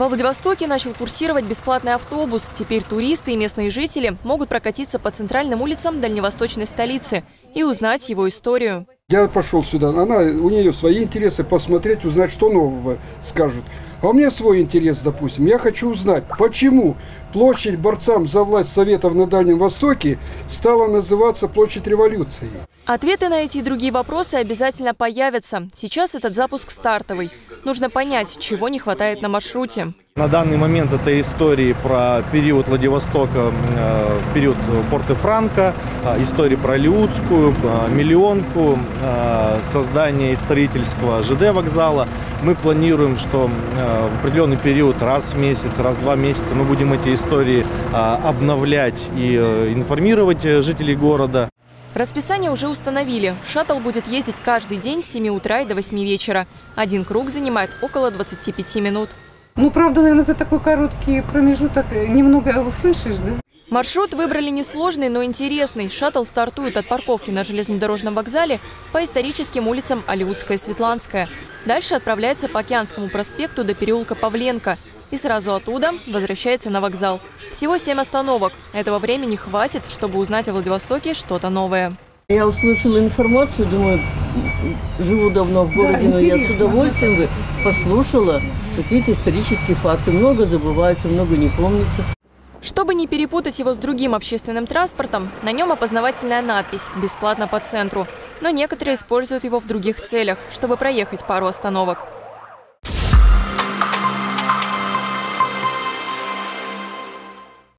Во Владивостоке начал курсировать бесплатный автобус. Теперь туристы и местные жители могут прокатиться по центральным улицам дальневосточной столицы и узнать его историю. Я пошел сюда, она, у нее свои интересы, посмотреть, узнать, что нового скажут. А у меня свой интерес, допустим. Я хочу узнать, почему площадь борцам за власть Советов на Дальнем Востоке стала называться площадь революции. Ответы на эти и другие вопросы обязательно появятся. Сейчас этот запуск стартовый. Нужно понять, чего не хватает на маршруте. На данный момент это истории про период Владивостока э, в период Порты-Франко, э, истории про Лиутскую, э, Миллионку, создание и строительство ЖД вокзала. Мы планируем, что в определенный период, раз в месяц, раз в два месяца, мы будем эти истории обновлять и информировать жителей города. Расписание уже установили. Шаттл будет ездить каждый день с 7 утра и до 8 вечера. Один круг занимает около 25 минут. Ну, правда, наверное, за такой короткий промежуток немного услышишь, да? Маршрут выбрали несложный, но интересный. Шаттл стартует от парковки на железнодорожном вокзале по историческим улицам Алиутская и Светланская. Дальше отправляется по Океанскому проспекту до переулка Павленко. И сразу оттуда возвращается на вокзал. Всего семь остановок. Этого времени хватит, чтобы узнать о Владивостоке что-то новое. Я услышала информацию, думаю, живу давно в городе, но я с удовольствием послушала какие-то исторические факты. Много забывается, много не помнится. Чтобы не перепутать его с другим общественным транспортом, на нем опознавательная надпись «Бесплатно по центру». Но некоторые используют его в других целях, чтобы проехать пару остановок.